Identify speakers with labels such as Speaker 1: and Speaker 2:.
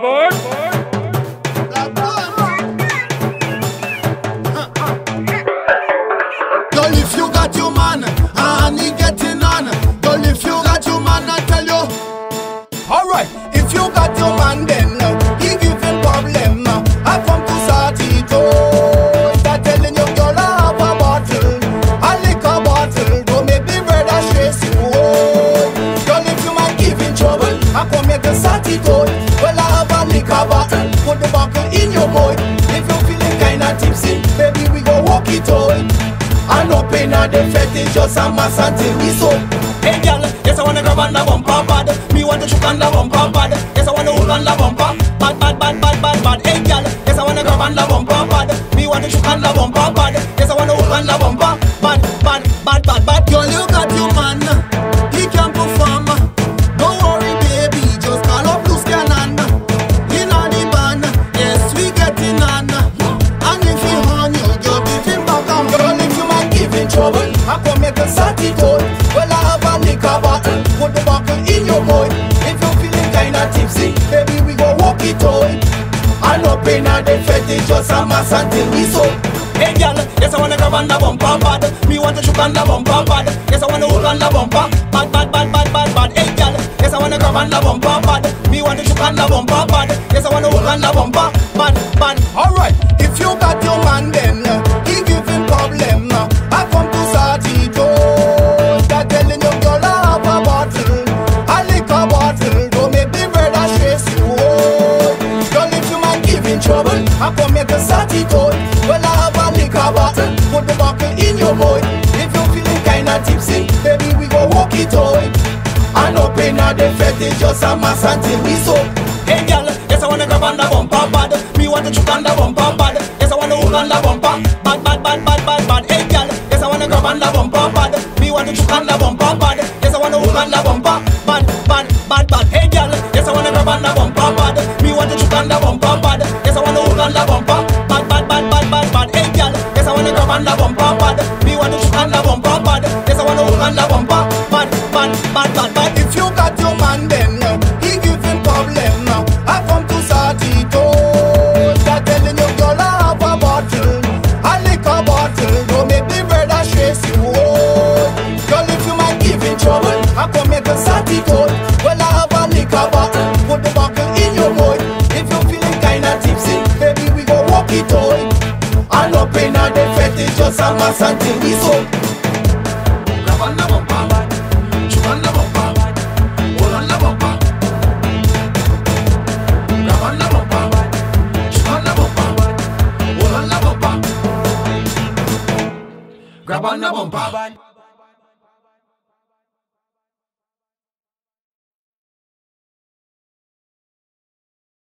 Speaker 1: Girl, it oh. And up in the fetish, just a mass until we so.
Speaker 2: Hey girl, yes I wanna grab on the bumper pad Me want to shook on the bumper pad Yes I wanna hold on the bumper Bad, bad, bad, bad, bad, bad. Hey girl, yes I wanna grab on the bumper pad Me want to shook on the bumper pad
Speaker 1: trouble, I come here to sort it out. Well, I have a liquor bottle, put the bottle in your mouth. If you're feeling kinda tipsy, baby, we go walk it out. And up in a the fetish, just a mass until we so.
Speaker 2: Hey girl, yes I wanna grab on the bumper pad Me want to shook on the bumper pad Yes I wanna hold on the bumper Bad, bad, bad, bad, bad, bad Hey girl, yes I wanna grab on the bumper pad Me want to shook on the bumper pad Yes I wanna hold on the bumper
Speaker 1: I come start it out. Well I have a liquor bottle. Put the bottle in your boy. If you feeling kinda tipsy Baby we go walk it out. And up in the fetish Just a mass until we so
Speaker 2: Hey girl, yes I wanna grab on the bumper pad Me want to choke on the bumper pad Yes I wanna hold on the bumper Bad, bad, bad, bad, bad, bad. Hey girl, yes I wanna grab on the bumper pad Me want to choke on the bumper pad Yes I wanna hold on the bumper Bad, bad, bad, bad. Hey girl, yes I wanna grab on the bumper pad Me want to choke on the bumper pad on the bumper Bad, bad, bad, bad, bad, bad Hey girl, yes I wanna grab on the bumper pad Me want to choke on the bumper pad Yes I wanna hold on the bumper Bad, bad, bad, bad, bad
Speaker 1: If you got your man then uh, he giving problem now. I come to start it oh. That telling you girl I have a bottle, a liquor bottle. Don't make the brother stress you oh. Girl if you man giving trouble, I come here to start fetish just a mass until we so.
Speaker 2: Grab on the bumper Choke on the bumper Hold on the bumper Grab on the bumper Choke